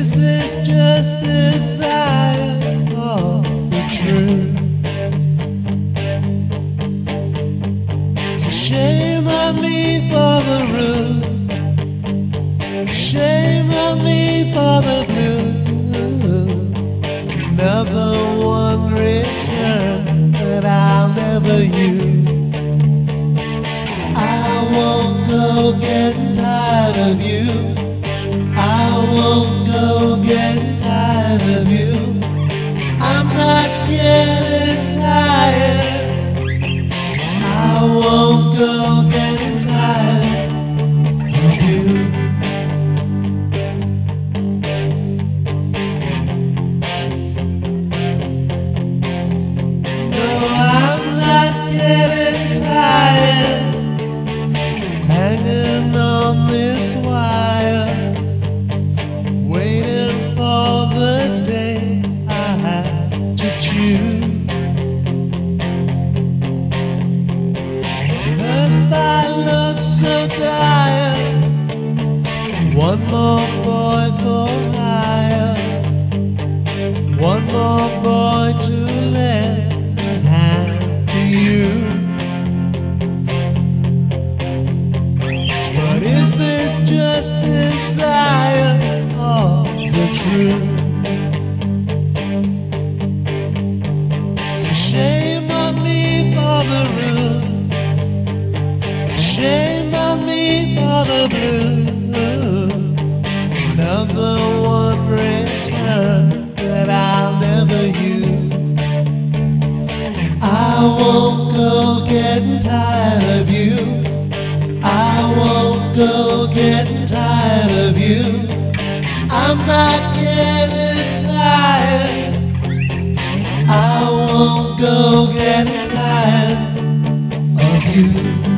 is this just desire or the truth? A shame on me for the rude, shame on me for the blue. Another one return that I'll never use. I won't go getting tired of you. I won't getting tired of you. I'm not getting tired. I won't go getting tired of you. Love so dire, one more boy for hire, one more boy to lend a hand to you. But is this just desire or the truth? The rude, shame on me for the blue. Another one return that I'll never use. I won't go getting tired of you. I won't go getting tired of you. I'm not getting tired. I won't go getting tired you.